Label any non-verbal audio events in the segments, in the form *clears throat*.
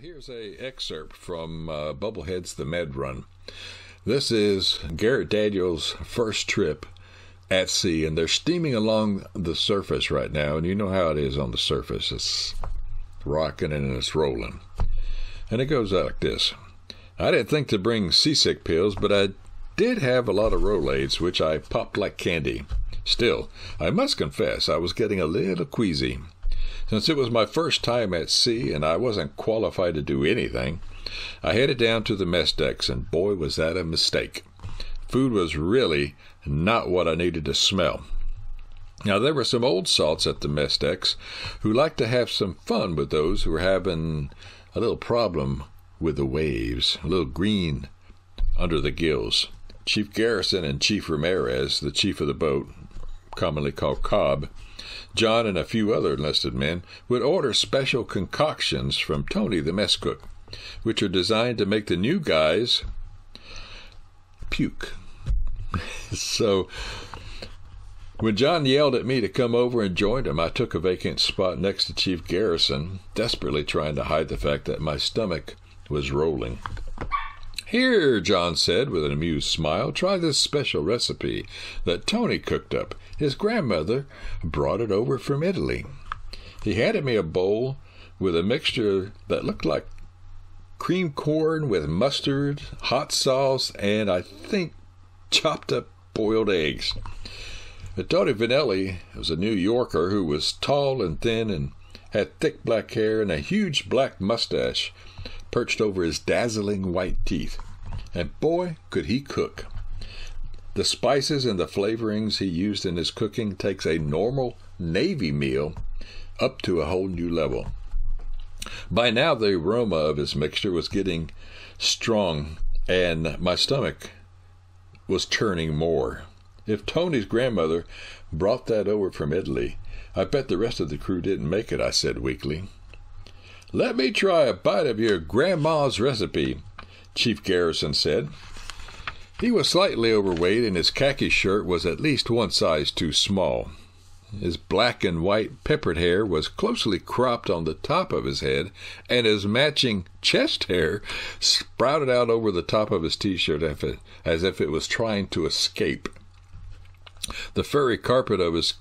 here's a excerpt from uh, Bubbleheads The Med Run. This is Garrett Daniels' first trip at sea, and they're steaming along the surface right now, and you know how it is on the surface. It's rocking and it's rolling. And it goes like this. I didn't think to bring seasick pills, but I did have a lot of Rolaids, which I popped like candy. Still, I must confess I was getting a little queasy. Since it was my first time at sea and I wasn't qualified to do anything, I headed down to the mess decks, and boy, was that a mistake. Food was really not what I needed to smell. Now, there were some old salts at the mess decks who liked to have some fun with those who were having a little problem with the waves, a little green under the gills. Chief Garrison and Chief Ramirez, the chief of the boat, commonly called COB, John and a few other enlisted men would order special concoctions from Tony, the mess cook, which are designed to make the new guys puke. *laughs* so when John yelled at me to come over and join him, I took a vacant spot next to Chief Garrison, desperately trying to hide the fact that my stomach was rolling. Here, John said with an amused smile, try this special recipe that Tony cooked up. His grandmother brought it over from Italy. He handed me a bowl with a mixture that looked like cream corn with mustard, hot sauce, and I think chopped up boiled eggs. Tony Vanelli was a New Yorker who was tall and thin and had thick black hair and a huge black mustache perched over his dazzling white teeth. And boy, could he cook! The spices and the flavorings he used in his cooking takes a normal Navy meal up to a whole new level. By now, the aroma of his mixture was getting strong, and my stomach was churning more. If Tony's grandmother brought that over from Italy, I bet the rest of the crew didn't make it, I said weakly. Let me try a bite of your grandma's recipe, Chief Garrison said. He was slightly overweight, and his khaki shirt was at least one size too small. His black and white peppered hair was closely cropped on the top of his head, and his matching chest hair sprouted out over the top of his t shirt as if it was trying to escape. The furry carpet of his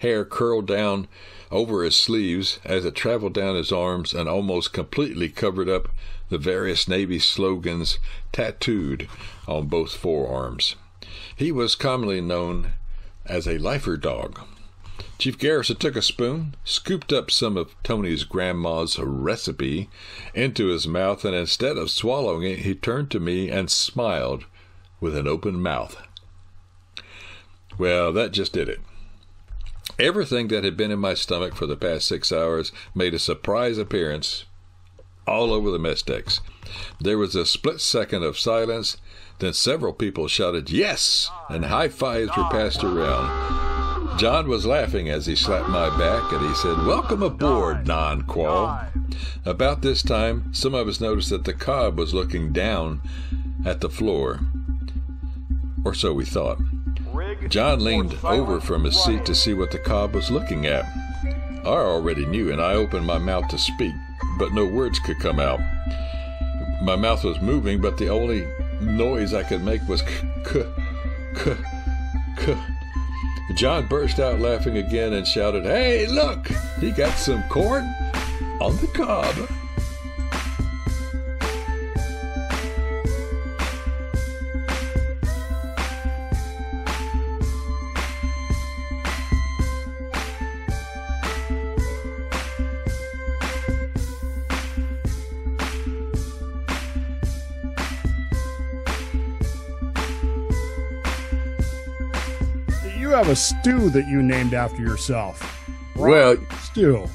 hair curled down over his sleeves as it traveled down his arms and almost completely covered up the various Navy slogans tattooed on both forearms. He was commonly known as a lifer dog. Chief Garrison took a spoon, scooped up some of Tony's grandma's recipe into his mouth, and instead of swallowing it, he turned to me and smiled with an open mouth. Well, that just did it. Everything that had been in my stomach for the past six hours made a surprise appearance all over the mess decks. There was a split second of silence, then several people shouted, Yes! and high fives were passed around. John was laughing as he slapped my back and he said, Welcome aboard, Non Qual. About this time, some of us noticed that the COB was looking down at the floor. Or so we thought. John leaned over from his seat to see what the COB was looking at. I already knew, and I opened my mouth to speak, but no words could come out. My mouth was moving, but the only noise I could make was k k k. John burst out laughing again and shouted, Hey, look! He got some corn on the cob. Have a stew that you named after yourself. Brock Well, stew.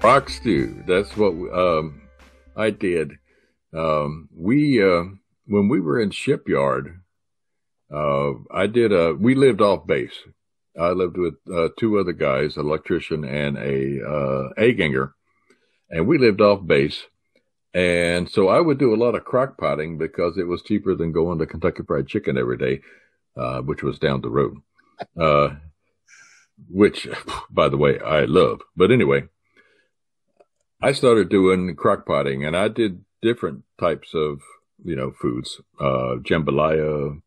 Brock stew. That's what um, I did. Um, we uh, when we were in shipyard, uh, I did a. We lived off base. I lived with uh, two other guys, an electrician and a uh, A ganger, and we lived off base. And so I would do a lot of crock potting because it was cheaper than going to Kentucky Fried Chicken every day, uh, which was down the road. Uh, which, by the way, I love. But anyway, I started doing crock potting, and I did different types of you know foods, uh, jambalaya.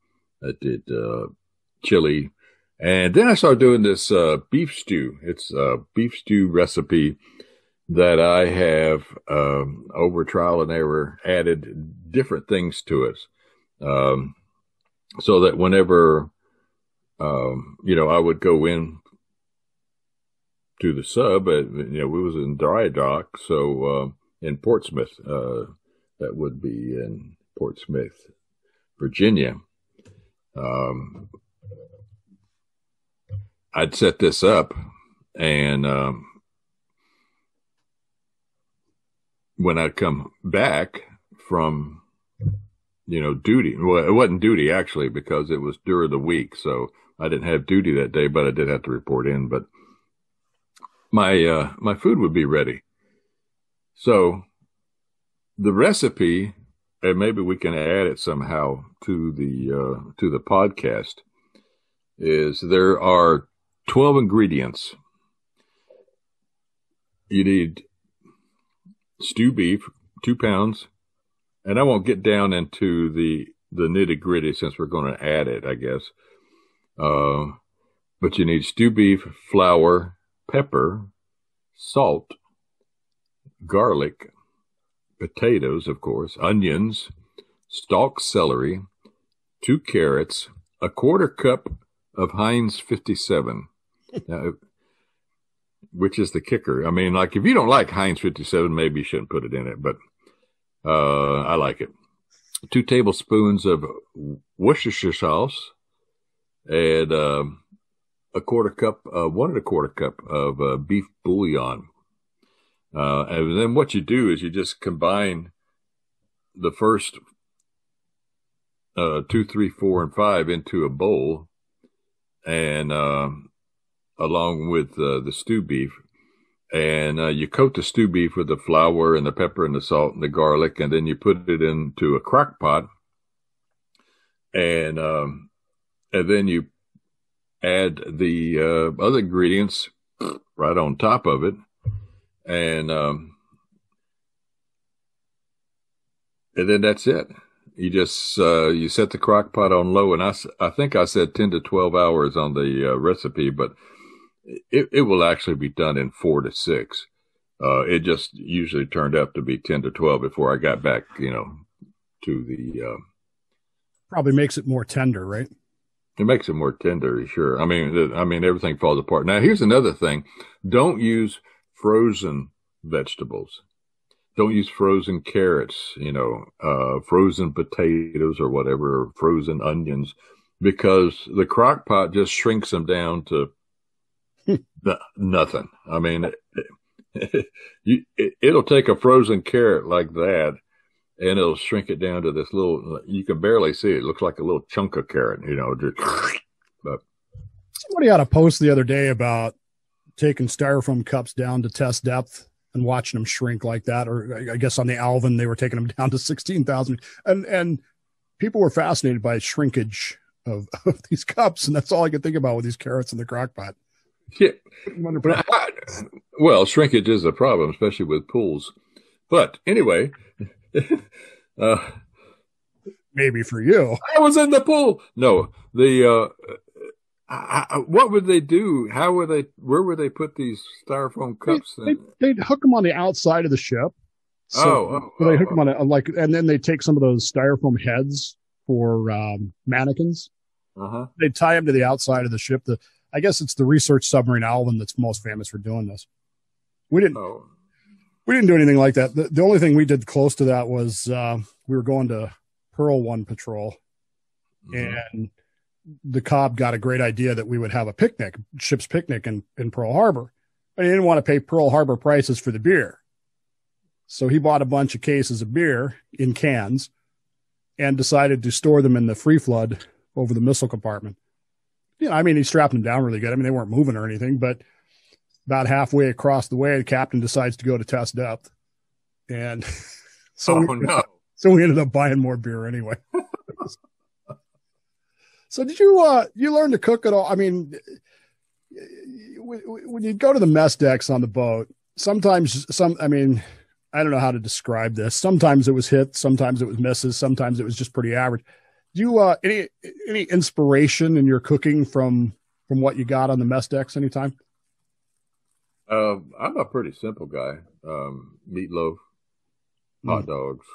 I did uh, chili, and then I started doing this uh, beef stew. It's a beef stew recipe that I have um, over trial and error added different things to it, um, so that whenever um, you know I would go in to the sub, you know we was in dry dock, so uh, in Portsmouth, uh, that would be in Portsmouth, Virginia. Um, I'd set this up and um, when I'd come back from, you know, duty, well, it wasn't duty actually because it was during the week. So I didn't have duty that day, but I did have to report in. But my, uh, my food would be ready. So the recipe, and maybe we can add it somehow to the, uh, to the podcast is there are 12 ingredients. You need stew beef, two pounds, and I won't get down into the the nitty gritty since we're going to add it, I guess. Uh, but you need stew beef, flour, pepper, salt, garlic, potatoes, of course, onions, stalk celery, two carrots, a quarter cup of Heinz 57. now, which is the kicker. I mean, like if you don't like Heinz 57, maybe you shouldn't put it in it, but uh, I like it. Two tablespoons of Worcestershire sauce and uh, a quarter cup, uh, one and a quarter cup of uh, beef bouillon. Uh, and then what you do is you just combine the first uh, two, three, four, and five into a bowl, and um, along with uh, the stew beef. And uh, you coat the stew beef with the flour and the pepper and the salt and the garlic, and then you put it into a crock pot. And um, and then you add the uh, other ingredients right on top of it, and um, and then that's it. You just uh, you set the crock pot on low, and I, I think I said ten to twelve hours on the uh, recipe, but it, it will actually be done in four to six. Uh, it just usually turned out to be 10 to 12 before I got back, you know, to the. Uh, Probably makes it more tender, right? It makes it more tender, sure. I mean, I mean, everything falls apart. Now, here's another thing: don't use frozen vegetables. Don't use frozen carrots, you know, uh, frozen potatoes or whatever, or frozen onions, because the crock pot just shrinks them down to *laughs* nothing. I mean, *laughs* it, it'll take a frozen carrot like that and it'll shrink it down to this little, you can barely see it. It looks like a little chunk of carrot, you know, just, but. Somebody had a post the other day about taking styrofoam cups down to test depth and watching them shrink like that. Or I guess on the Alvin, they were taking them *laughs* down to 16,000 and, and people were fascinated by shrinkage of, *laughs* of these cups. And that's all I could think about with these carrots in the crock pot. Yeah. well, shrinkage is a problem, especially with pools. But anyway, *laughs* uh, maybe for you, I was in the pool. No, the uh, I, I, what would they do? How would they? Where would they put these styrofoam cups? They, would hook them on the outside of the ship. So, oh, oh, they hook oh, them on a, like, and then they take some of those styrofoam heads for um, mannequins. Uh-huh. They tie them to the outside of the ship. The I guess it's the research submarine Alvin that's most famous for doing this. We didn't. Oh. We didn't do anything like that. The, the, only thing we did close to that was uh, we were going to Pearl One patrol, mm-hmm. and the COB got a great idea that we would have a picnic, ship's picnic in, in Pearl Harbor. But he didn't want to pay Pearl Harbor prices for the beer. So he bought a bunch of cases of beer in cans and decided to store them in the free flood over the missile compartment you know, I mean, he strapped them down really good. I mean, they weren't moving or anything, but about halfway across the way, the captain decides to go to test depth. And *laughs* so, oh, we, no. *laughs* so we ended up buying more beer anyway. *laughs* so did you, uh, you learn to cook at all? I mean, when you go to the mess decks on the boat, sometimes some. I mean, I don't know how to describe this. Sometimes it was hits, sometimes it was misses, sometimes it was just pretty average. Do you uh, any any inspiration in your cooking from from what you got on the mess decks anytime? Uh, I'm a pretty simple guy. Um, meatloaf, hot mm. dogs,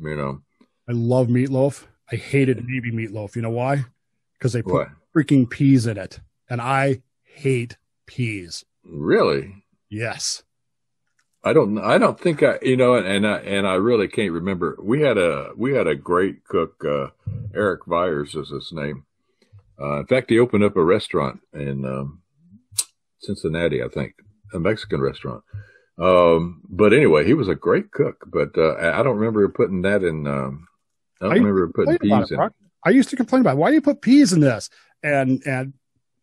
you know. I love meatloaf. I hated Navy meatloaf. You know why? Because they put what? freaking peas in it, and I hate peas. Really? Yes. I don't. I don't think I. You know, and and I, and I really can't remember. We had a we had a great cook. Uh, Eric Byers is his name. Uh, in fact, he opened up a restaurant in um, Cincinnati, I think, a Mexican restaurant. Um, but anyway, he was a great cook. But uh, I don't remember putting that in. Um, I don't I remember putting peas it, in. I used to complain about why do you put peas in this? And and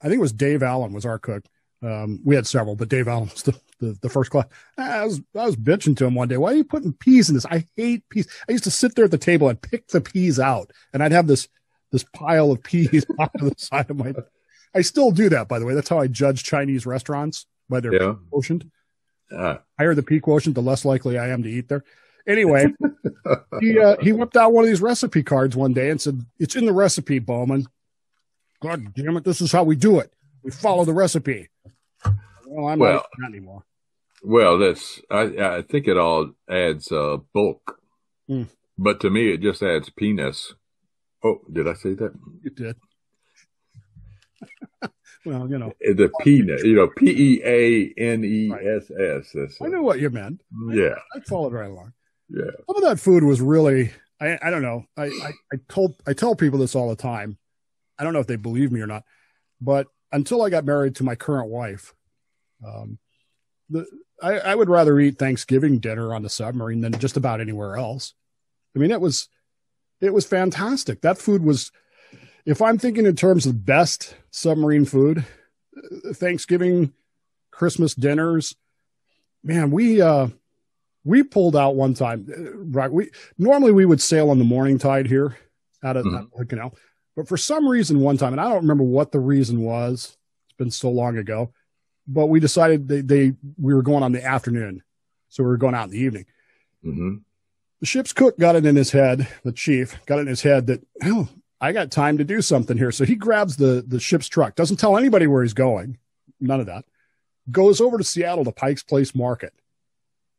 I think it was Dave Allen was our cook. Um, we had several, but Dave Allen was the, the, the, first class. I was, I was bitching to him one day. Why are you putting peas in this? I hate peas. I used to sit there at the table and pick the peas out and I'd have this, this pile of peas *laughs* on the side of my, I still do that, by the way. That's how I judge Chinese restaurants by their yeah. quotient. Uh, Higher the P quotient, the less likely I am to eat there. Anyway, *laughs* he uh, he whipped out one of these recipe cards one day and said, "It's in the recipe, Bowman. God damn it, this is how we do it. We follow the recipe." Well, I'm well, not anymore. Well, that's I I think it all adds uh, bulk, mm. but to me it just adds penis. Oh, did I say that? You did. Well, you know the peanut, you know, P E A N E S S. I knew what you meant. Yeah, I, I followed right along. Yeah, some of that food was really. I I don't know. I, I I told I tell people this all the time. I don't know if they believe me or not, but until I got married to my current wife, um, the, I, I would rather eat Thanksgiving dinner on the submarine than just about anywhere else. I mean, it was, it was fantastic. That food was, if I'm thinking in terms of best submarine food, Thanksgiving, Christmas dinners, man, we, uh, we pulled out one time, right? We normally we would sail on the morning tide here out of mm-hmm. the canal, but for some reason, one time, and I don't remember what the reason was. It's been so long ago but we decided they, they we were going on the afternoon, so we were going out in the evening. Mm-hmm. The ship's cook got it in his head. The chief got it in his head that oh, I got time to do something here. So he grabs the the ship's truck, doesn't tell anybody where he's going, none of that. Goes over to Seattle to Pike's Place Market.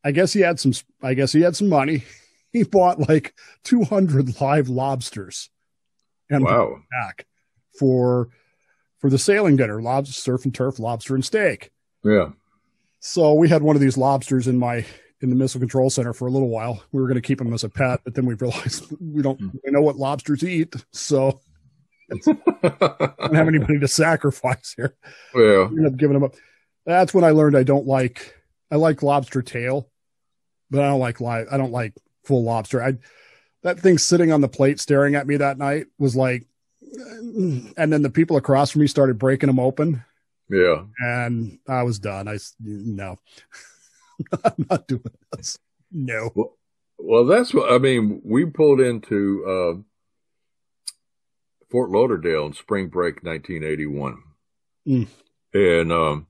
I guess he had some. I guess he had some money. *laughs* He bought like 200 live lobsters and wow. back for for the sailing dinner, lobster, surf and turf, lobster and steak. Yeah. So we had one of these lobsters in my in the missile control center for a little while. We were going to keep him as a pet, but then we realized *laughs* we don't hmm. we know what lobsters eat, so I *laughs* don't have anybody to sacrifice here. Yeah, we end up giving him up. That's when I learned I don't like I like lobster tail, but I don't like live. I don't like full lobster. I that thing sitting on the plate staring at me that night was like *clears throat* and then the people across from me started breaking them open. Yeah. And I was done. I, no, *laughs* *laughs* I'm not doing this. No. Well, well, that's what, I mean, we pulled into, uh, Fort Lauderdale in spring break 1981. Mm. And, um,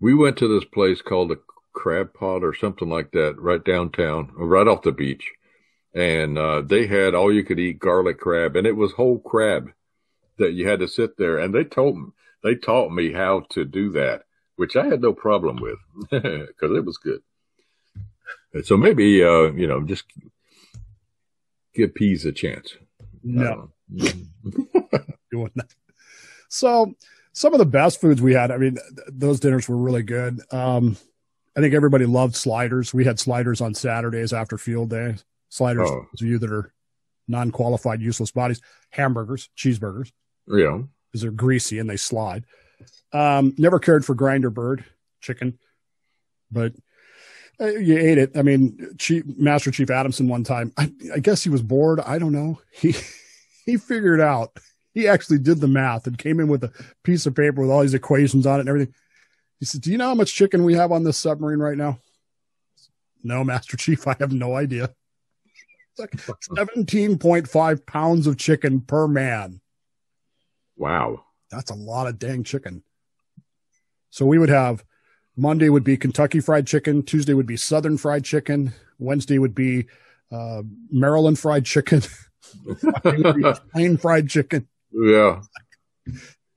we went to this place called the Crab Pot or something like that, right downtown, right off the beach and uh, they had all you could eat garlic crab, and it was whole crab that you had to sit there. And they told me they taught me how to do that, which I had no problem with *laughs* because it was good. And so maybe uh, you know just give peas a chance. No, *laughs* doing that. So some of the best foods we had. I mean, th- those dinners were really good. Um, I think everybody loved sliders. We had sliders on Saturdays after field day. sliders, oh. those of you that are non-qualified, useless bodies, hamburgers, cheeseburgers. Yeah. Because they're greasy and they slide. Um, never cared for grinder bird chicken, but uh, you ate it. I mean, Chief, Master Chief Adamson one time, I, I guess he was bored. I don't know. He, *laughs* he figured out, he actually did the math and came in with a piece of paper with all these equations on it and everything. He said, do you know how much chicken we have on this submarine right now? No, Master Chief, I have no idea. Like *laughs* 17.5 pounds of chicken per man. Wow. That's a lot of dang chicken. So we would have Monday would be Kentucky Fried Chicken. Tuesday would be Southern Fried Chicken. Wednesday would be uh, Maryland Fried Chicken. *laughs* plain fried chicken. Yeah.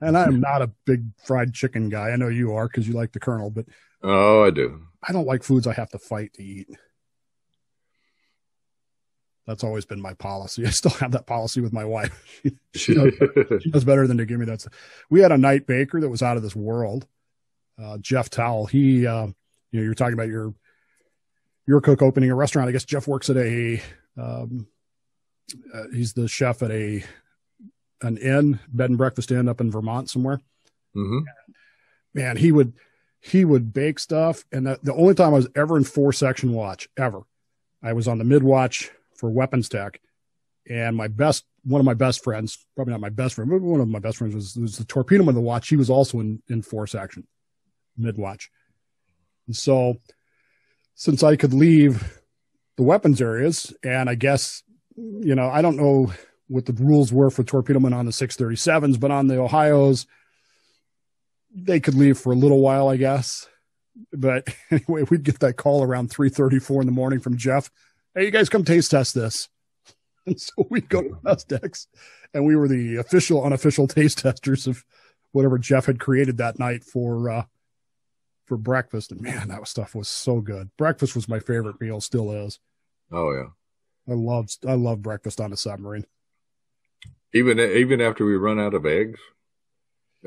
And I'm not a big fried chicken guy. I know you are because you like the Colonel, but oh, I do. I don't like foods I have to fight to eat. That's always been my policy. *laughs* I still have that policy with my wife. *laughs* she, knows, *laughs* she better than to give me that. We had a night baker that was out of this world. Uh, Jeff Towel. He, uh, you know, you're talking about your your cook opening a restaurant. I guess Jeff works at a. Um, uh, he's the chef at a an inn, bed and breakfast inn up in Vermont somewhere. Mm-hmm. Man, he would he would bake stuff, and the, the only time I was ever in four section watch ever, I was on the mid watch for weapons tech. And my best, one of my best friends, probably not my best friend, but one of my best friends was, was the torpedo of the watch. He was also in, in four section, mid watch. And so since I could leave the weapons areas, and I guess, you know, I don't know what the rules were for torpedomen on the 637s, but on the Ohio's, they could leave for a little while, I guess. But *laughs* anyway, we'd get that call around 3:34 in the morning from Jeff hey, you guys come taste test this. *laughs* And so we go to Aztecs, and we were the official, unofficial taste testers of whatever Jeff had created that night for uh, for breakfast. And man, that stuff was so good. Breakfast was my favorite meal, still is. Oh yeah, I love I love breakfast on a submarine. Even even after we run out of eggs,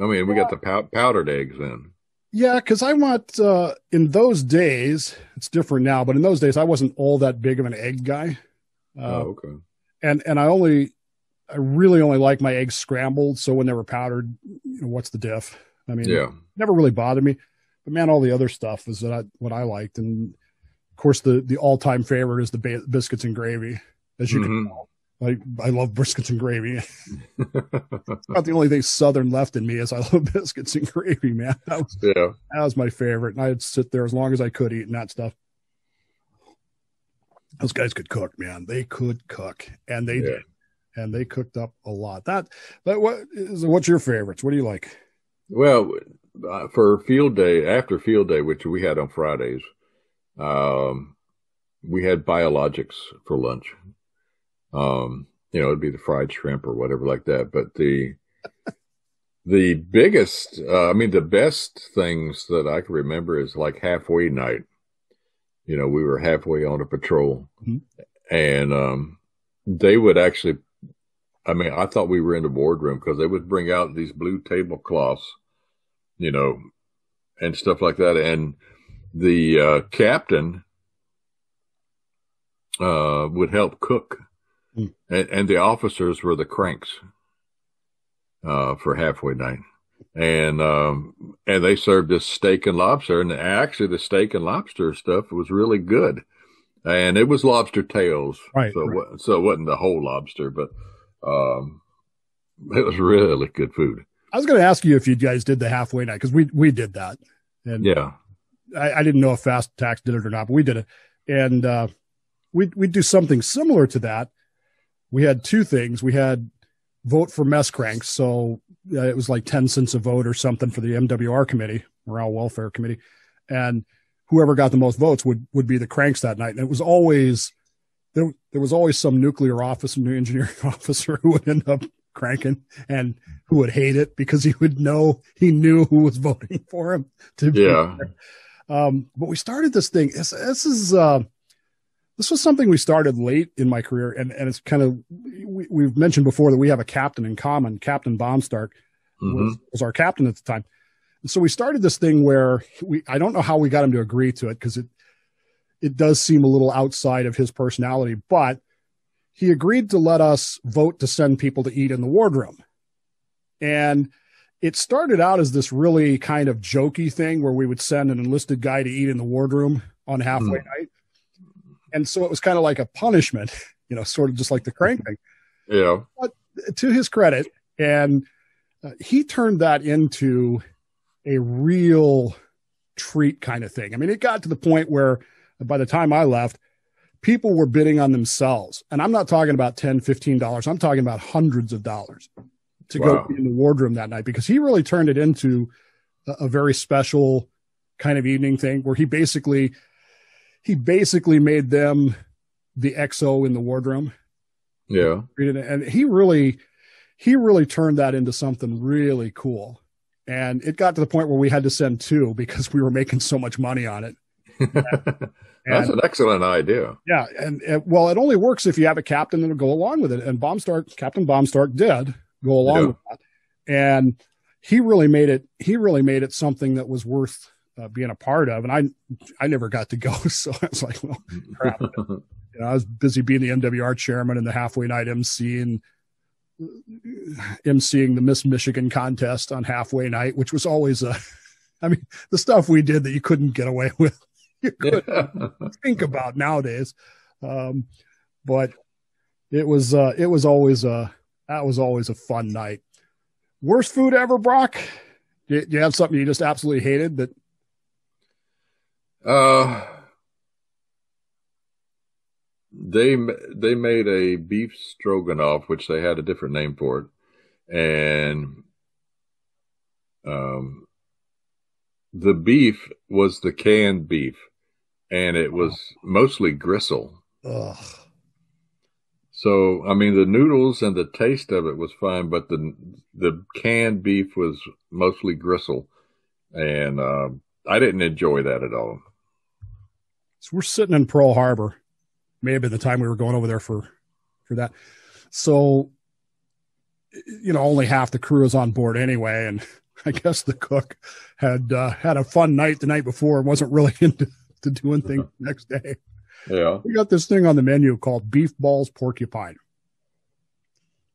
I mean, we yeah. got the pow- powdered eggs then. Yeah, because I want uh, in those days it's different now, but in those days I wasn't all that big of an egg guy. Uh, oh, okay. And and I only I really only like my eggs scrambled. So when they were powdered, you know, what's the diff? I mean, yeah, never really bothered me. But man, all the other stuff was that I, what I liked, and of course the the all time favorite is the ba- biscuits and gravy, as you mm-hmm. can tell. I, I love briskets and gravy. *laughs* Not the only thing Southern left in me is I *laughs* love biscuits and gravy, man. That was, yeah. that was my favorite. And I'd sit there as long as I could eating that stuff. Those guys could cook, man. They could cook, and they yeah. did, and they cooked up a lot. That, that what is what's your favorites? What do you like? Well, uh, for field day after field day, which we had on Fridays, um, we had biologics for lunch. Um, you know, it'd be the fried shrimp or whatever like that. But the the biggest, uh, I mean, the best things that I can remember is like halfway night. You know, we were halfway on a patrol, mm-hmm. and um, they would actually. I mean, I thought we were in the boardroom because they would bring out these blue tablecloths, you know, and stuff like that. And the uh, captain uh, would help cook Mm. And, and, the officers were the cranks uh, for halfway night. And um, and they served this steak and lobster, and actually the steak and lobster stuff was really good, and it was lobster tails, right? So right. so it wasn't the whole lobster, but um, it was really good food. I was going to ask you if you guys did the halfway night because we we did that, and yeah, I, I, didn't know if fast attacks did it or not, but we did it, and uh, we we do something similar to that, we had two things. We had vote for mess cranks. So uh, it was like 10 cents a vote or something for the MWR committee, morale welfare committee. And whoever got the most votes would, would be the cranks that night. And it was always, there, there was always some nuclear office and engineering *laughs* officer who would end up cranking and who would hate it because he would know he knew who was *laughs* voting for him to yeah. Um, but we started this thing. This, this is, uh, this was something we started late in my career, and, and it's kind of we, have mentioned before that we have a captain in common. Captain Baumstark mm-hmm. was, was, our captain at the time, and so we started this thing where we I don't know how we got him to agree to it because it it does seem a little outside of his personality, but he agreed to let us vote to send people to eat in the wardroom, and it started out as this really kind of jokey thing where we would send an enlisted guy to eat in the wardroom on halfway mm. night and so it was kind of like a punishment, *laughs* you know, sort of just like the crank thing. *laughs* Yeah. But to his credit, and uh, he turned that into a real treat kind of thing. I mean, it got to the point where by the time I left, people were bidding on themselves. And I'm not talking about 10, $15. I'm talking about hundreds of dollars to wow. go in the wardroom that night because he really turned it into a, a very special kind of evening thing where he basically he basically made them the XO in the wardroom. Yeah. And he really he really turned that into something really cool. And it got to the point where we had to send two because we were making so much money on it. *laughs* That's an excellent idea. Yeah, and, and, well, it only works if you have a captain that'll go along with it. And Baumstark, Captain Baumstark, did go along yeah. with that, and he really made it. He really made it something that was worth uh, being a part of. And I, I never got to go, *laughs* so I was like, well, crap. *laughs* you know, I was busy being the MWR chairman and the halfway night MC and emceeing the Miss Michigan contest on halfway night, which was always a, *laughs* I mean, the stuff we did that you couldn't get away with, you could think about nowadays. Um, but it was, uh, it was always a, that was always a fun night. Worst food ever, Brock? Do you have something you just absolutely hated that? Uh, they they made a beef stroganoff, which they had a different name for it, and um, the beef was the canned beef, and it was mostly gristle. Ugh. So I mean, the noodles and the taste of it was fine, but the the canned beef was mostly gristle, and uh, I didn't enjoy that at all. So we're sitting in Pearl Harbor may have been the time we were going over there for for that. So, you know, only half the crew is on board anyway, and *laughs* I guess the cook had uh, had a fun night the night before and wasn't really *laughs* into to doing things next day. Yeah, we got this thing on the menu called beef balls porcupine,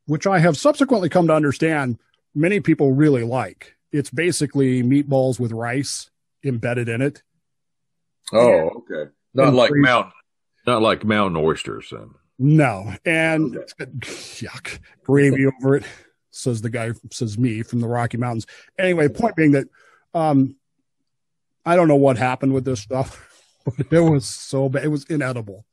which I have subsequently come to understand many people really like. It's basically meatballs with rice embedded in it. Oh, okay. Not like mountain not like mountain oysters, then. No, and okay. yuck, gravy *laughs* over it. Says the guy, says me from the Rocky Mountains. Anyway, point being that, um, I don't know what happened with this stuff, *laughs* but it was so bad. It was inedible.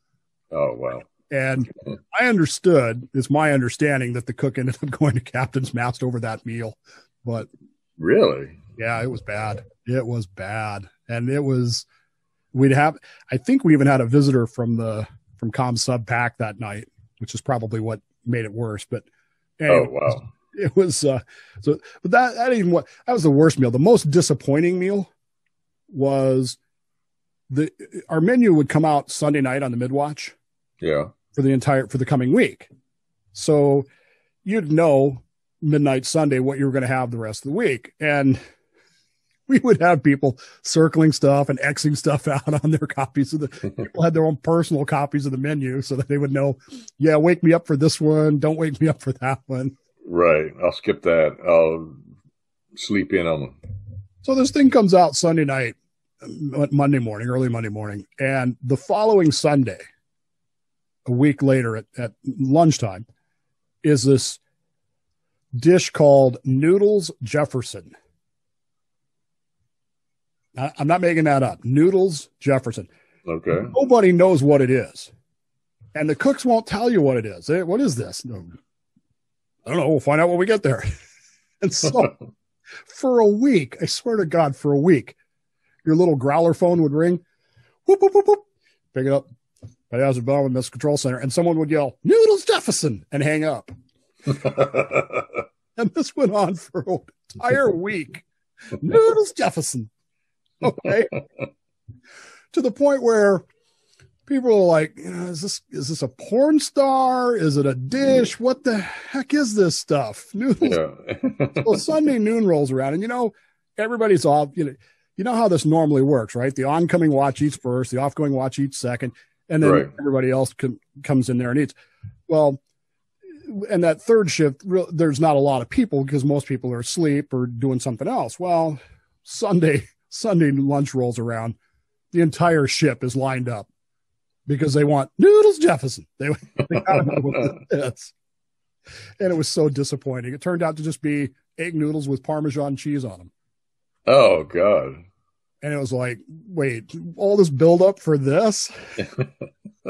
Oh wow! And *laughs* I understood. It's my understanding that the cook ended up going to captain's mast over that meal, but really, yeah, it was bad. It was bad, and it was we'd have i think we even had a visitor from the from COMSUBPAC that night which is probably what made it worse but anyway, oh wow. it was uh so but that that even what that was the worst meal. The most disappointing meal was the our menu would come out sunday night on the midwatch yeah. for the entire for the coming week. So you'd know midnight sunday what you were going to have the rest of the week. And we would have people circling stuff and Xing stuff *laughs* out on their copies of the *laughs* people had their own personal copies of the menu so that they would know, yeah, wake me up for this one. Don't wake me up for that one. Right. I'll skip that. I'll sleep in on them. So this thing comes out Sunday night, uh, Monday morning, early Monday morning. And the following Sunday, a week later at, at lunchtime, is this dish called Noodles Jefferson. I'm not making that up. Noodles Jefferson. Okay. Nobody knows what it is. And the cooks won't tell you what it is. Hey, what is this? I don't know. We'll find out when we get there. *laughs* and so *laughs* for a week, I swear to God, for a week, your little growler phone would ring. Whoop, whoop, whoop, whoop. Pick it up. By the Hazard Bell in this control center. And someone would yell, Noodles Jefferson, and hang up. *laughs* and this went on for an entire week. Noodles Jefferson. Okay. *laughs* to the point where people are like, you know, is this is this a porn star? Is it a dish? What the heck is this stuff? *laughs* Yeah. well, Sunday noon rolls around, and you know, everybody's off. You know, you know how this normally works, right? The oncoming watch eats first, the offgoing watch eats second, and then right. everybody else com- comes in there and eats. Well, and that third shift, there's not a lot of people because most people are asleep or doing something else. Well, Sunday Sunday lunch rolls around, the entire ship is lined up because they want noodles Jefferson. They, *laughs* they know what this And it was so disappointing. It turned out to just be egg noodles with Parmesan cheese on them. Oh God. And it was like, wait, all this build up for this? *laughs*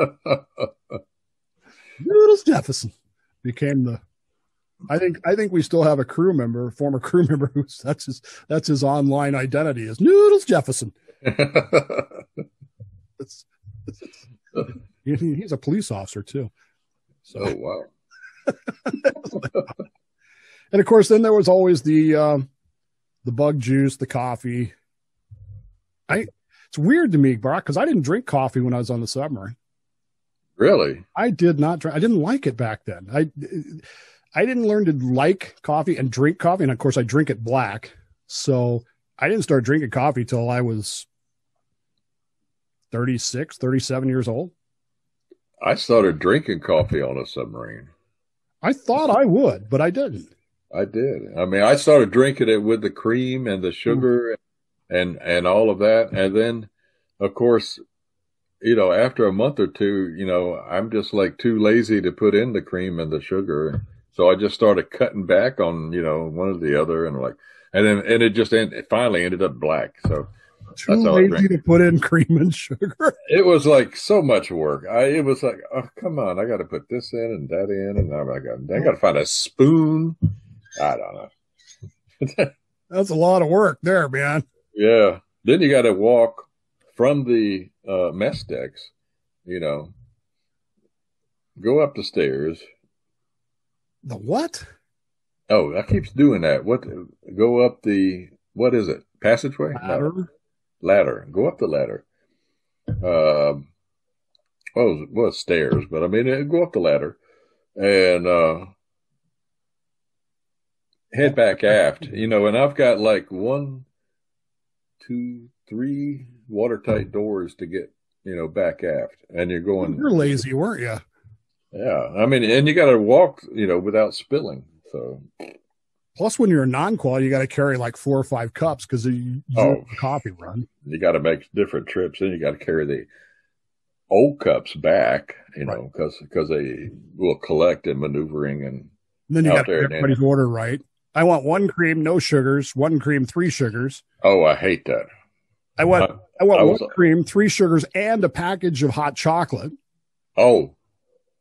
noodles Jefferson became the I think I think we still have a crew member, former *laughs* crew member, who's that's his that's his online identity is Noodles Jefferson. *laughs* it's, it's, he's a police officer too. So oh, wow. *laughs* and of course, then there was always the um, the bug juice, the coffee. I it's weird to me, Brock, because I didn't drink coffee when I was on the submarine. Really? I did not drink. I didn't like it back then. I I didn't learn to like coffee and drink coffee, and of course, I drink it black. So I didn't start drinking coffee till I was 36, 37 years old. I started drinking coffee on a submarine. I thought I would, but I didn't. I did. I mean, I started drinking it with the cream and the sugar mm-hmm. and and all of that, and then, of course, you know, after a month or two, you know, I'm just like too lazy to put in the cream and the sugar, so I just started cutting back on you know one or the other, and like, and then and it just end, it finally ended up black. So too lazy to put in cream and sugar. *laughs* It was like so much work. I it was like, oh come on, I got to put this in and that in, and I got I got to find a spoon. I don't know. *laughs* That's a lot of work there, man. Yeah. Then you got to walk from the uh, mess decks. You know, go up the stairs. The what? Oh, I keeps doing that. What? Go up the what is it? Passageway? Ladder. No ladder. Go up the ladder. Um, well, well, stairs, but I mean, uh, go up the ladder and uh, head back aft. You know, and I've got like one, two, three watertight doors to get you know back aft, and you're going. You're lazy, weren't you? Yeah, I mean, and you got to walk, you know, without spilling. So Plus, when you're a non-qual, you got to carry like four or five cups because you oh, coffee run. You got to make different trips, and you got to carry the old cups back, you know, because because they will collect and maneuvering and. and then you got everybody's and, order right. I want one cream, no sugars. One cream, three sugars. Oh, I hate that. I want I, I want I was, one cream, three sugars, and a package of hot chocolate. Oh,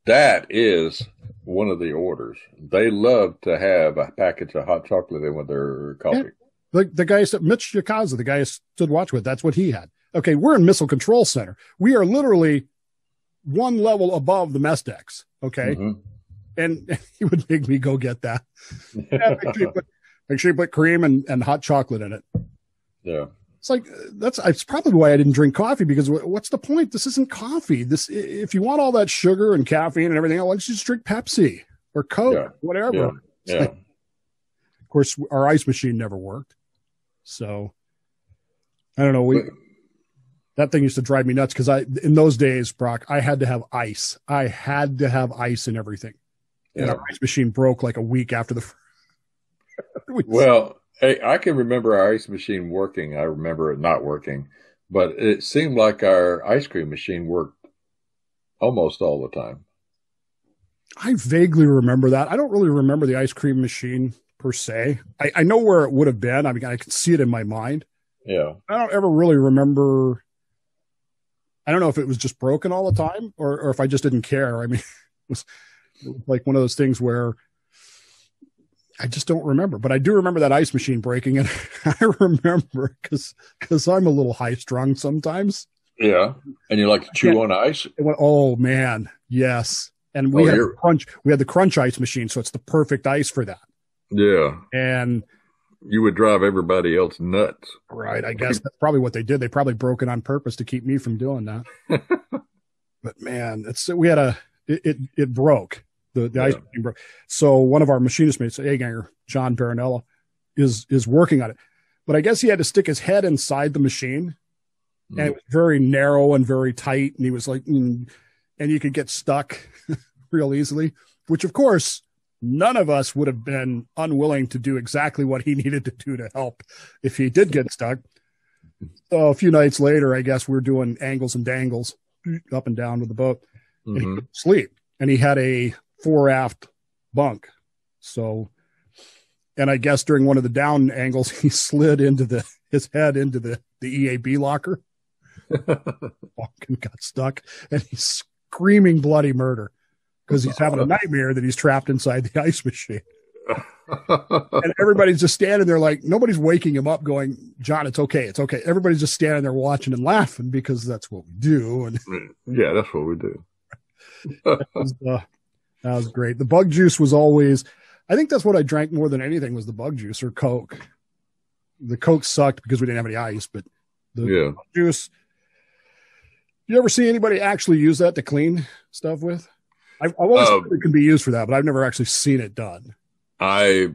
that is one of the orders. They love to have a package of hot chocolate in with their coffee. Yeah. The the guy said Mitch Yakaza, the guy I stood watch with, that's what he had. Okay, we're in Missile Control Center. We are literally one level above the mess decks. Okay. Mm-hmm. And *laughs* he would make me go get that. *laughs* yeah, make, sure put, make, sure you put, cream and, and hot chocolate in it. Yeah. It's like uh, that's uh, it's probably why I didn't drink coffee because what's the point? This isn't coffee. This if you want all that sugar and caffeine and everything else, just drink Pepsi or Coke, yeah. whatever. Yeah. yeah. Like, of course, our ice machine never worked, so I don't know. We that thing used to drive me nuts because I in those days, Brock, I had to have ice. I had to have ice and everything, yeah. and our ice machine broke like a week after the. *laughs* well, Hey, I can remember our ice machine working. I remember it not working, but it seemed like our ice cream machine worked almost all the time. I vaguely remember that. I don't really remember the ice cream machine per se. I, I know where it would have been. I mean, I can see it in my mind. Yeah. I don't ever really remember. I don't know if it was just broken all the time or, or if I just didn't care. I mean, *laughs* it was like one of those things where I just don't remember, but I do remember that ice machine breaking, and *laughs* I remember because because I'm a little high strung sometimes. Yeah, and you like to chew on ice. Went, oh man, yes. And we oh, had the crunch. We had the crunch ice machine, so it's the perfect ice for that. Yeah, and you would drive everybody else nuts. Right. I guess that's probably what they did. They probably broke it on purpose to keep me from doing that. *laughs* but man, it's we had a it it, it broke the, the yeah. ice machine broke. So one of our machinist mates, A ganger, John Baronella, is is working on it. But I guess he had to stick his head inside the machine, mm. and it was very narrow and very tight, and he was like, mm, and you could get stuck *laughs* real easily. Which, of course, none of us would have been unwilling to do exactly what he *laughs* needed to do to help if he did get stuck. So a few nights later, I guess we are doing angles and dangles up and down with the boat, mm-hmm. and he mm-hmm. sleep. And he had a fore aft bunk. So, and I guess during one of the down angles, *laughs* he slid into the his head into the the EAB locker. *laughs* and got stuck, and he's screaming bloody murder because he's having a *laughs* nightmare that he's trapped inside the ice machine. and everybody's just standing there like nobody's waking him up going, John, it's okay. It's okay. Everybody's just standing there watching and laughing because that's what we do. And yeah, that's what we do. was, uh, that was great. The bug juice was always, I think that's what I drank more than anything was the bug juice or Coke. The Coke sucked because we didn't have any ice, but the yeah. juice. You ever see anybody actually use that to clean stuff with? I've, I've always uh, it can be used for that, but I've never actually seen it done. I,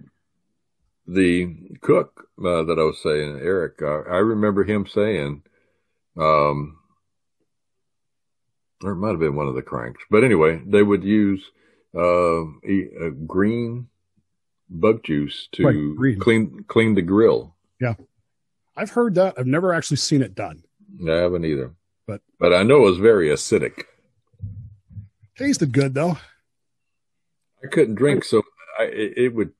the cook uh, that I was saying, Eric, uh, I remember him saying, um, or it might have been one of the cranks, but anyway, they would use uh, a, a green bug juice to right, clean clean the grill. Yeah, I've heard that. I've never actually seen it done. I haven't either, but but I know it was very acidic. Tasted good though. I couldn't drink, so I, it, it would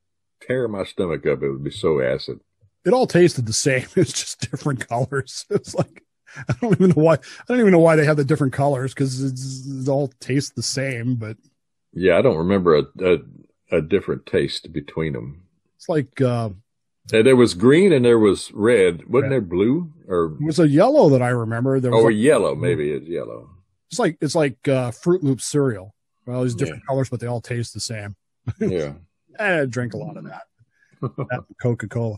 tear my stomach up. It would be so acid. It all tasted the same. *laughs* It's just different colors. *laughs* It's like I don't even know why. I don't even know why they have the different colors because it all tastes the same. But yeah, I don't remember a a, a different taste between them. It's like uh, there was green and there was red. Wasn't red. there blue or it was a yellow that I remember? There was oh, like, yellow. Maybe it's yellow. It's like it's like uh, Froot Loop cereal. Well, there's different yeah. colors, but they all taste the same. *laughs* Yeah. I drink a lot of that. that Coca Cola,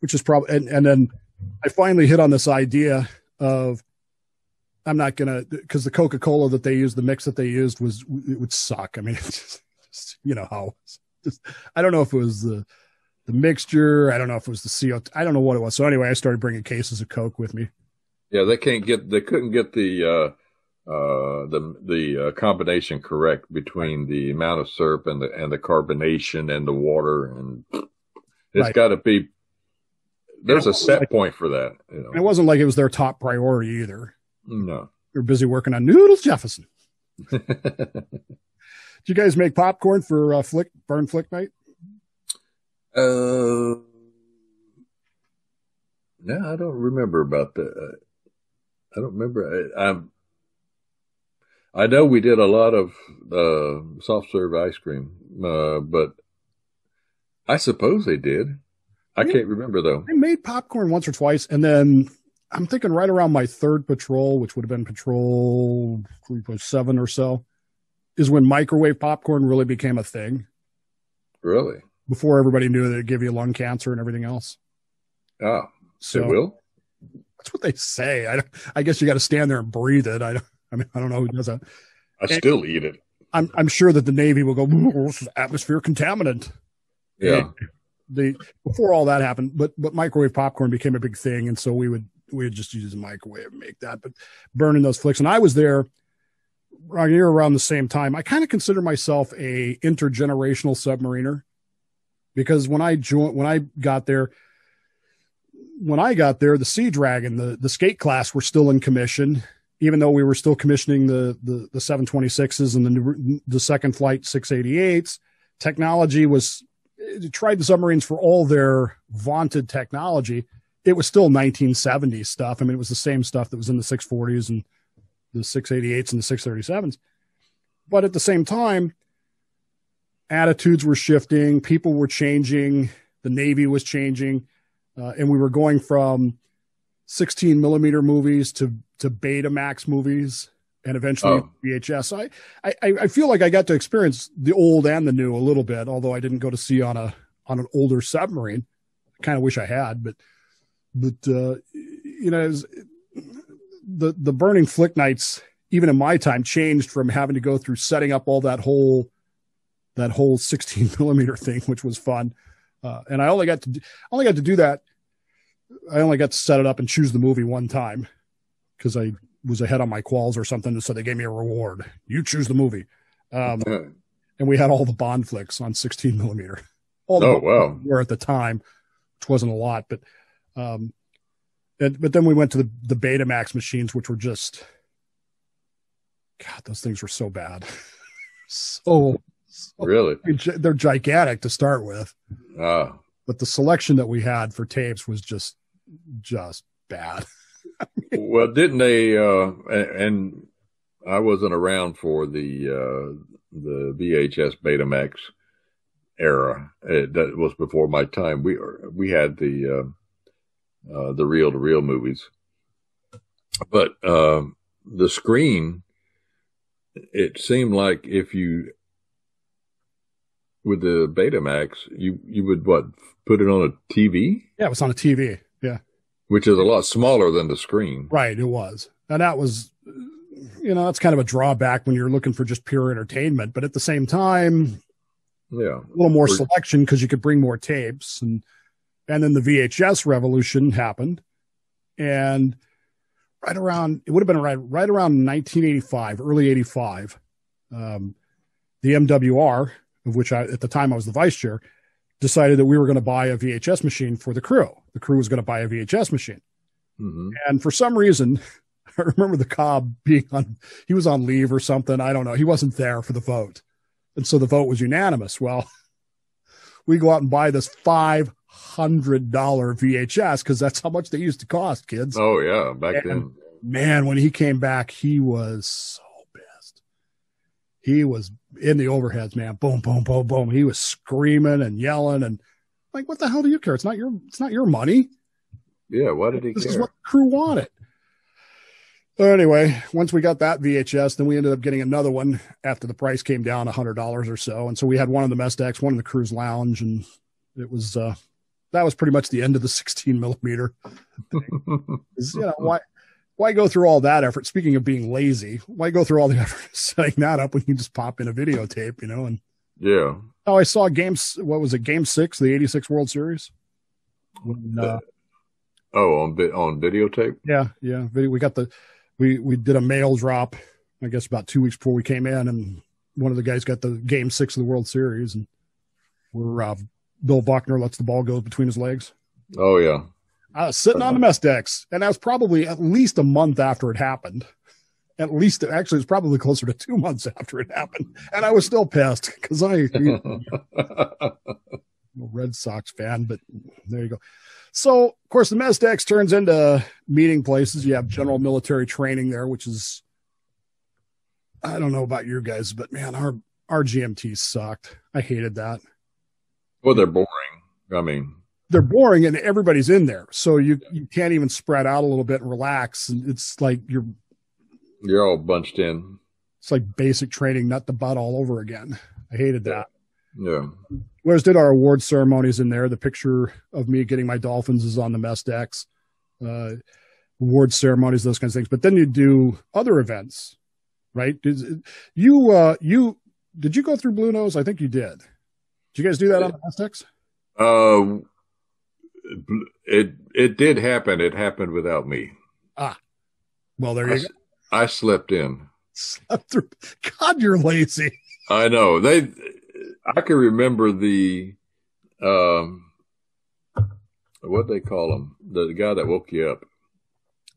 which is probably, and, and then I finally hit on this idea of I'm not gonna because the Coca Cola that they used, the mix that they used was it would suck. I mean, *laughs* it's just, you know how just, I don't know if it was the the mixture. I don't know if it was the CO. I don't know what it was. So anyway, I started bringing cases of Coke with me. Yeah, they can't get they couldn't get the uh, uh, the the uh, combination correct between the amount of syrup and the and the carbonation and the water and it's right. got to be there's a set like, point for that. You know. It wasn't like it was their top priority either. No, they're busy working on noodles, Jefferson. *laughs* Did you guys make popcorn for uh, flick burn flick night? Uh, no, I don't remember about that. I don't remember. I, I'm I know we did a lot of uh, soft serve ice cream, uh, but I suppose they did. I can't remember though. I made popcorn once or twice, and then I'm thinking right around my third patrol, which would have been patrol seven or so, is when microwave popcorn really became a thing. Really? Before everybody knew that it gave you lung cancer and everything else. Oh, so it will. That's what they say. I, I guess you got to stand there and breathe it. I don't. I mean, I don't know who does that. I and still eat it. I'm I'm sure that the Navy will go. This is atmosphere contaminant. Yeah. the before all that happened, but but microwave popcorn became a big thing, and so we would we would just use a microwave and make that. But burning those flicks, and I was there near around the same time. I kind of consider myself a intergenerational submariner because when I joined, when I got there, when I got there, the Sea Dragon, the the skate class were still in commission even though we were still commissioning the the, the 726s and the the second flight 688s, technology was tried the submarines for all their vaunted technology. It was still 1970s stuff. I mean, it was the same stuff that was in the 640s and the 688s and the 637s. But at the same time, attitudes were shifting, people were changing, the Navy was changing, uh, and we were going from 16 millimeter movies to to Betamax movies and eventually oh. VHS. I, I I feel like I got to experience the old and the new a little bit, although I didn't go to sea on a on an older submarine. I kind of wish I had, but but uh, you know, was, the the burning flick nights, even in my time, changed from having to go through setting up all that whole that whole 16 *laughs* millimeter thing, which was fun. Uh, and I only got to only got to do that I only got to set it up and choose the movie one time because I was ahead on my quals or something. So they gave me a reward. You choose the movie. Um, *laughs* and we had all the Bond flicks on 16 millimeter. All the oh, wow. were at the time, which wasn't a lot, but, um, and, but then we went to the, the Betamax machines, which were just, God, those things were so bad. *laughs* so, so, really, they're gigantic to start with. Ah. But the selection that we had for tapes was just just bad. *laughs* well, didn't they? Uh, and I wasn't around for the uh, the VHS Betamax, era. It, that was before my time. We we had the uh, the reel to reel movies, but uh, the screen. It seemed like if you with the Betamax, you you would what put it on a TV? Yeah, it was on a TV. Yeah, which is a lot smaller than the screen. Right, it was, and that was, you know, that's kind of a drawback when you're looking for just pure entertainment. But at the same time, yeah, a little more selection because you could bring more tapes, and and then the VHS revolution happened, and right around it would have been right right around 1985, early 85. Um, the MWR of which I, at the time I was the vice chair, decided that we were going to buy a VHS machine for the crew. The crew was going to buy a VHS machine. Mm-hmm. And for some reason, *laughs* I remember the COB being on, he was on leave or something. I don't know. He wasn't there for the vote. And so the vote was unanimous. Well, *laughs* we go out and buy this $500 VHS because that's how much they used to cost, kids. Oh, yeah. Back and, then. Man, when he came back, he was so pissed. He was in the overheads, man. Boom, boom, boom, boom. He was screaming and yelling and like, what the hell do you care? It's not your, it's not your money. Yeah. Why did he this care? is what the crew wanted. So anyway, once we got that VHS, then we ended up getting another one after the price came down a hundred dollars or so. And so we had one in the mess decks, one in the crew's lounge, and it was uh that was pretty much the end of the 16 millimeter. you know, why why go through all that effort? Speaking of being lazy, why go through all the *laughs* effort setting that up when you just pop in a videotape, you know? And yeah. Oh, I saw games. What was it? Game six, the '86 World Series. When, uh, oh, on on videotape. Yeah, yeah. We got the we we did a mail drop. I guess about two weeks before we came in, and one of the guys got the Game Six of the World Series, and we're uh, Bill Buckner lets the ball go between his legs. Oh yeah. I was sitting on the mess decks, and that was probably at least a month after it happened. At least, it actually, it's probably closer to two months after it happened, and I was still pissed because I, *laughs* you know, Red Sox fan. But there you go. So, of course, the mess decks turns into meeting places. You have general military training there, which is, I don't know about you guys, but man, our our GMT sucked. I hated that. Well, they're boring. I mean, they're boring and everybody's in there. So you, you can't even spread out a little bit and relax. And it's like you're, you're all bunched in. It's like basic training, nut the butt all over again. I hated that. Yeah. Whereas did our award ceremonies in there. The picture of me getting my dolphins is on the mess decks, uh, award ceremonies, those kinds of things. But then you do other events, right? Did, You, uh, you, did you go through Blue Nose? I think you did. Did you guys do that on the decks? Uh, it it did happen. It happened without me. Ah, well, there you I, go. I slept in. Slept through. God, you're lazy. I know. They. I can remember the, um, what they call him, the guy that woke you up.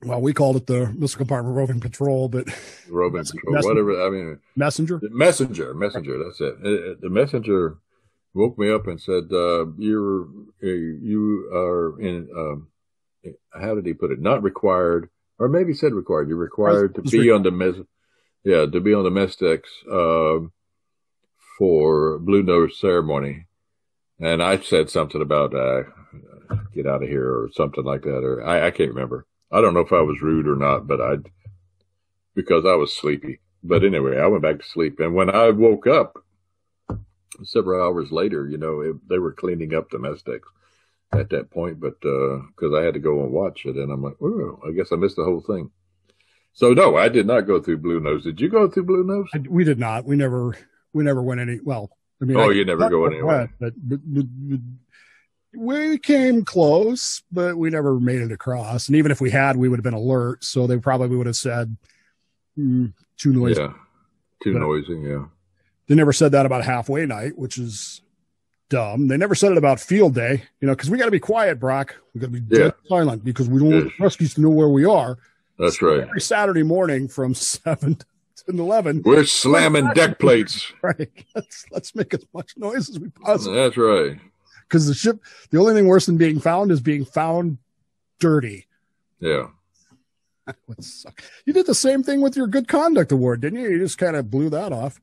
Well, we called it the missile compartment roving patrol, but roving *laughs* patrol, whatever. I mean, messenger, messenger, messenger. That's it. The messenger woke me up and said, uh, "You're you are in." Um, how did he put it? Not required, or maybe said required. You're required to be required. on the mess. Yeah, to be on the mess uh, for Blue Nose ceremony, and I said something about uh, "get out of here" or something like that, or I, I can't remember. I don't know if I was rude or not, but I because I was sleepy. But anyway, I went back to sleep, and when I woke up, several hours later, you know, it, they were cleaning up the mess at that point, but because uh, I had to go and watch it, and I'm like, oh, I guess I missed the whole thing. So no, I did not go through Blue Nose. Did you go through Blue Nose? I, we did not. We never, we never went any. Well, I mean, oh, I, you never go anywhere. But, but, but, but, we came close, but we never made it across. And even if we had, we would have been alert. So they probably would have said mm, too noisy. Yeah, too noisy. Yeah. They never said that about halfway night, which is dumb. They never said it about field day, you know, because we got to be quiet, Brock. We got to be yeah. silent because we don't want the Ruskies to know where we are. That's so right. Every Saturday morning from *laughs* seven to eleven, we're slamming deck plates. *laughs* Right. Let's let's make as much noise as we possibly. That's right. Because the ship, the only thing worse than being found is being found dirty. Yeah. *laughs* That would suck. You did the same thing with your good conduct award, didn't you? You just kind of blew that off.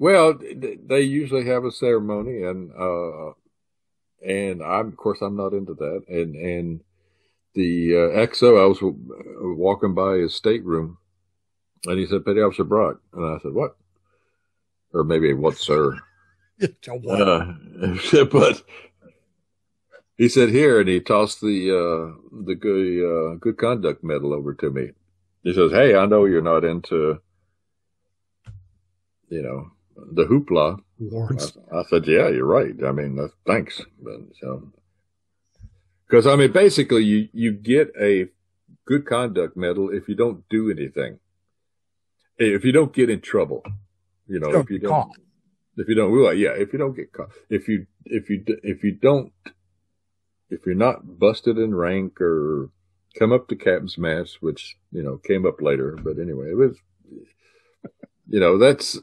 Well, they usually have a ceremony, and uh, and I'm of course I'm not into that. And and the uh, XO, I was walking by his stateroom, and he said, "Petty Officer Brock," and I said, "What?" Or maybe what, sir? *laughs* uh, *laughs* but he said here, and he tossed the uh, the good uh, good conduct medal over to me. He says, "Hey, I know you're not into, you know, the hoopla." I, I, said, "Yeah, you're right. I mean, uh, thanks." But, so, because I mean, basically, you you get a good conduct medal if you don't do anything, if you don't get in trouble. You know, if you don't, caught. if you don't, well, yeah, if you don't get caught, if you if you if you don't if you're not busted in rank or come up to captain's mess, which you know came up later, but anyway, it was you know that's.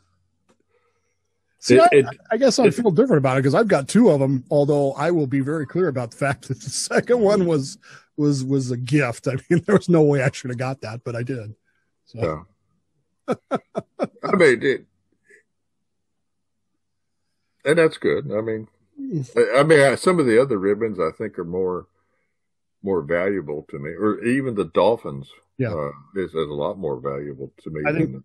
See, it, I, I, guess I feel different about it because I've got two of them. Although I will be very clear about the fact *laughs* that the second one was was was a gift. I mean, *laughs* there was no way I should have got that, but I did. So. Yeah. I mean, it, and that's good. I mean, I mean, some of the other ribbons I think are more more valuable to me, or even the dolphins. Yeah, uh, is, is a lot more valuable to me. I think,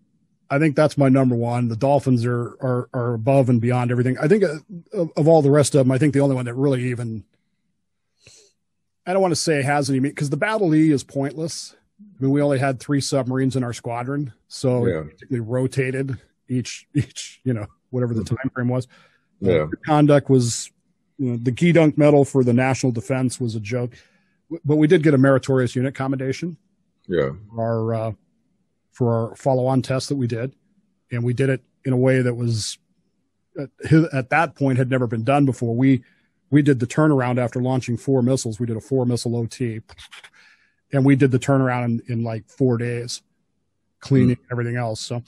I think that's my number one. The dolphins are are, are above and beyond everything. I think uh, of, of, all the rest of them, I think the only one that really even I don't want to say has any because the Battle E is pointless. I mean, we only had three submarines in our squadron, so yeah. basically rotated each each you know whatever the time frame was. Yeah. conduct was, you know, the Gedunk medal for the national defense was a joke, but we did get a meritorious unit commendation. Yeah. Our, uh, for our follow on test that we did. And we did it in a way that was at, at that point had never been done before. We, we did the turnaround after launching four missiles. We did a four missile OT and we did the turnaround in, in like four days, cleaning mm. everything else. So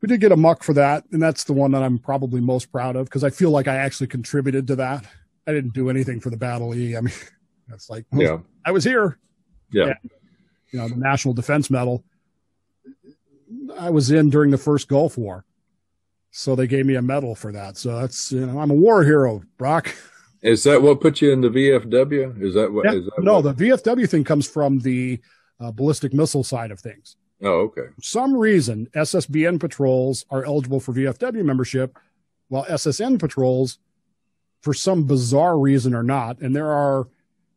we did get a muck for that, and that's the one that I'm probably most proud of because I feel like I actually contributed to that. I didn't do anything for the Battle E. I mean, *laughs* that's like, yeah, I was here. Yeah. And, you know, the National Defense Medal. I was in during the first Gulf War. So they gave me a medal for that. So that's, you know, I'm a war hero, Brock. Is that what put you in the VFW? Is that what? Yeah. Is that no, what? the VFW thing comes from the uh, ballistic missile side of things. Oh, okay. For some reason, SSBN patrols are eligible for VFW membership, while SSN patrols, for some bizarre reason, are not. And there are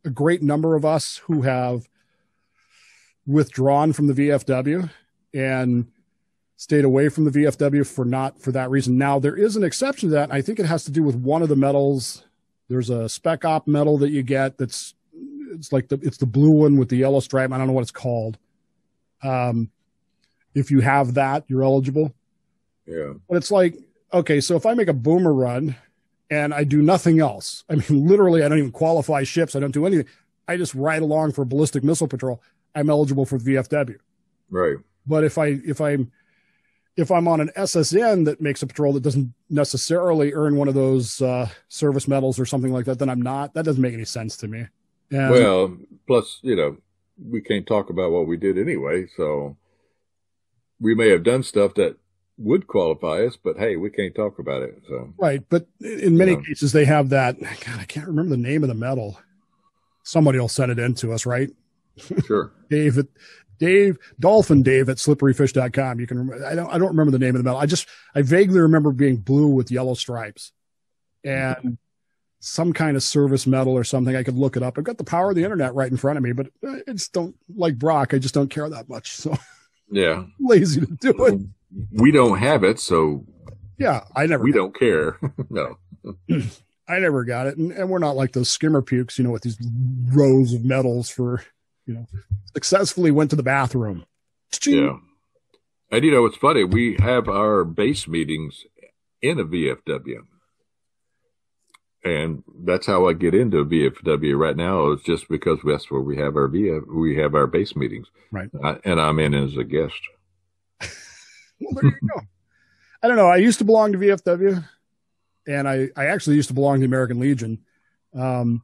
a great number of us who have withdrawn from the VFW and stayed away from the VFW for not for that reason. Now there is an exception to that. I think it has to do with one of the medals. There's a spec op medal that you get that's it's like the it's the blue one with the yellow stripe. I don't know what it's called. Um, if you have that, you're eligible. Yeah. But it's like, okay, so if I make a boomer run and I do nothing else, I mean, *laughs* literally, I don't even qualify ships. I don't do anything. I just ride along for ballistic missile patrol. I'm eligible for VFW. Right. But if I, if I'm, if I'm on an SSN that makes a patrol that doesn't necessarily earn one of those uh, service medals or something like that, then I'm not. That doesn't make any sense to me. And, well, plus, you know, we can't talk about what we did anyway. So we may have done stuff that would qualify us, but hey, we can't talk about it. So right, but in many cases they have that. God, I can't remember the name of the medal. Somebody will send it in to us, right? Sure, *laughs* David, Dave Dolphin Dave at slipperyfish.com. You can I don't I don't remember the name of the medal. I just I vaguely remember being blue with yellow stripes, and some kind of service medal or something. I could look it up. I've got the power of the internet right in front of me, but I just don't like Brock. I just don't care that much. So. Yeah. *laughs* Lazy to do it. We don't have it, so yeah, I never. We don't care. *laughs* no. I never got it, and, and we're not like those skimmer pukes, you know, with these rows of medals for, you know, successfully went to the bathroom. Yeah. And you know, it's funny. We have our base meetings in a VFW and that's how I get into VFW right now. Is just because that's where we have our VF, we have our base meetings, right? I, and I'm in as a guest. *laughs* well, there you go. I don't know. I used to belong to VFW, and I I actually used to belong to the American Legion. Um,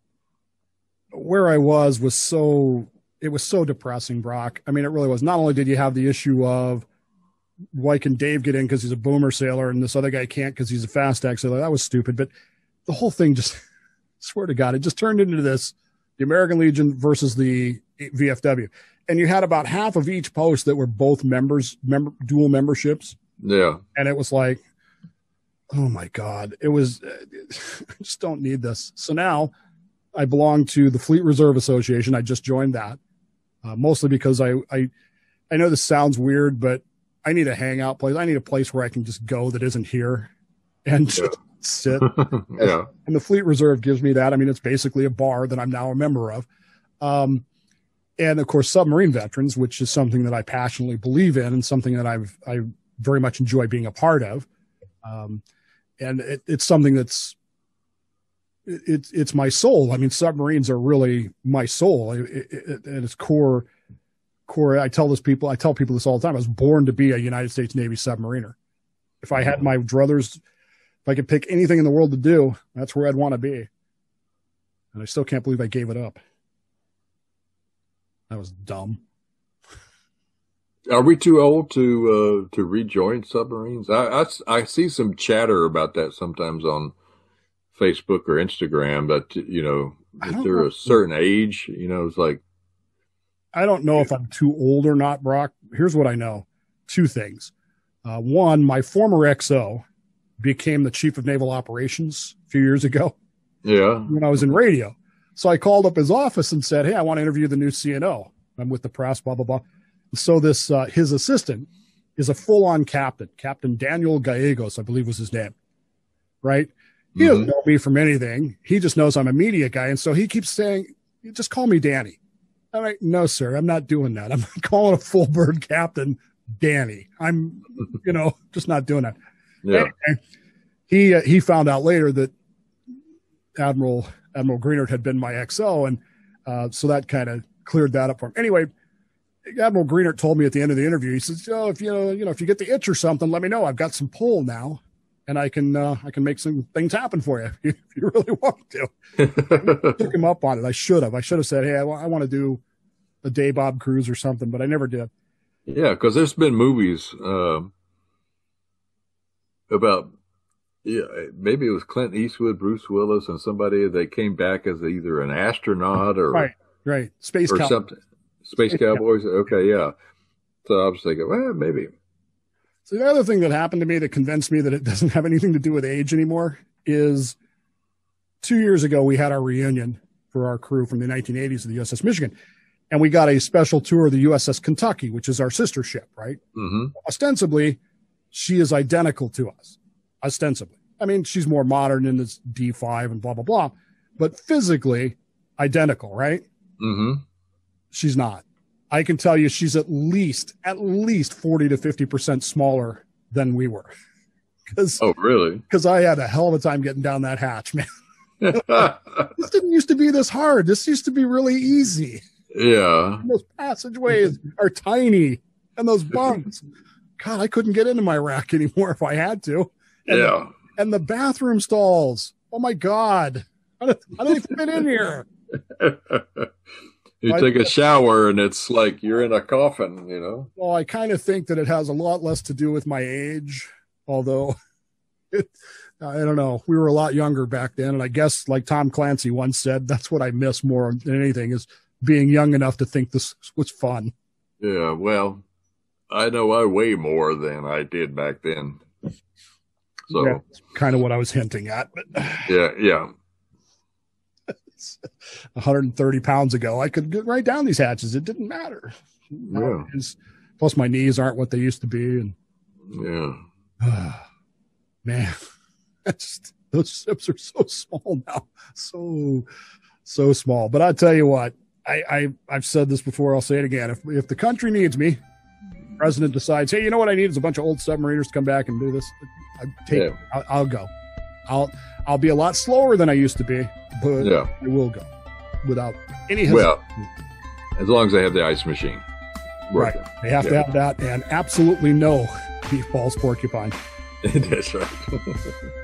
where I was was so it was so depressing, Brock. I mean, it really was. Not only did you have the issue of why can Dave get in because he's a boomer sailor, and this other guy can't because he's a fast act sailor. That was stupid. But the whole thing just, *laughs* swear to God, it just turned into this: the American Legion versus the VFW, and you had about half of each post that were both members, member, dual memberships. Yeah, and it was like, oh my God, it was. Uh, *laughs* I just don't need this. So now, I belong to the Fleet Reserve Association. I just joined that, uh, mostly because I, I, I know this sounds weird, but I need a hangout place. I need a place where I can just go that isn't here and yeah. sit. *laughs* yeah. And the Fleet Reserve gives me that. I mean, it's basically a bar that I'm now a member of. Um, and of course, submarine veterans, which is something that I passionately believe in and something that I've, I very much enjoy being a part of. Um, and it, it's something that's, it's, it's my soul. I mean, submarines are really my soul at its core core. I tell this people, I tell people this all the time. I was born to be a United States Navy submariner. If I had my druthers, if I could pick anything in the world to do, that's where I'd want to be. And I still can't believe I gave it up. That was dumb. Are we too old to uh, to rejoin submarines? I, I, I see some chatter about that sometimes on Facebook or Instagram. but you know, if they're know. a certain age, you know, it's like I don't know if I'm too old or not, Brock. Here's what I know: two things. Uh, one, my former XO became the chief of naval operations a few years ago. Yeah. When I was in radio, so I called up his office and said, "Hey, I want to interview the new CNO. I'm with the press." Blah blah blah. So this uh, his assistant is a full-on captain, Captain Daniel Gallegos, I believe was his name. Right? He mm-hmm. doesn't know me from anything. He just knows I'm a media guy, and so he keeps saying, "Just call me Danny." I'm like, no, sir, I'm not doing that. I'm *laughs* calling a full bird captain Danny. I'm, *laughs* you know, just not doing that. Yeah. He uh, he found out later that Admiral Admiral Greenert had been my XO, and uh, so that kind of cleared that up for him. Anyway, Admiral Greenert told me at the end of the interview, he says, "Oh, if you know, you know, if you get the itch or something, let me know. I've got some pull now." And I can uh, I can make some things happen for you *laughs* if you, really want to. took him up on it. I should have. I should have said, hey, I, w- I want to do a day Bob Cruise or something, but I never did. Yeah, because there's been movies um, about yeah maybe it was Clint Eastwood, Bruce Willis, and somebody that came back as either an astronaut or right, right, space or cow- something. Space, space Cowboys. Okay, yeah. So I was thinking, well, maybe so the other thing that happened to me that convinced me that it doesn't have anything to do with age anymore is two years ago we had our reunion for our crew from the 1980s of the USS Michigan, and we got a special tour of the USS Kentucky, which is our sister ship, right? Mm-hmm. Ostensibly, she is identical to us. Ostensibly, I mean she's more modern in this D5 and blah blah blah, but physically identical, right? Mm-hmm. She's not. I can tell you she's at least at least 40 to 50% smaller than we were. Cause, oh, really? Because I had a hell of a time getting down that hatch, man. *laughs* this didn't used to be this hard. This used to be really easy. Yeah. And those passageways are tiny and those bunks. God, I couldn't get into my rack anymore if I had to. And, yeah. And the bathroom stalls. Oh my God. How do, how do they fit in here? *laughs* you take a shower and it's like you're in a coffin, you know? Well, I kind of think that it has a lot less to do with my age, although *laughs* it, I don't know. We were a lot younger back then. And I guess, like Tom Clancy once said, that's what I miss more than anything is being young enough to think this was fun. Yeah. Well, I know I weigh more than I did back then. So, yeah, kind of what I was hinting at. But *sighs* yeah, yeah. *laughs* 130 pounds ago, I could get right down these hatches. It didn't matter. Yeah. Plus, my knees aren't what they used to be. And yeah, *sighs* man, *laughs* just, those ships are so small now. So, so small. But I tell you what, I, I I've said this before. I'll say it again. If if the country needs me, president decides, hey, you know what I need is a bunch of old submariners to come back and do this. I take, yeah. I'll, I'll go. I'll I'll be a lot slower than I used to be, but yeah. I will go without any hesitation. Well, as long as I have the ice machine. Working. Right. They have yeah. to have that and absolutely no beef balls porcupine. *laughs* That's right. *laughs*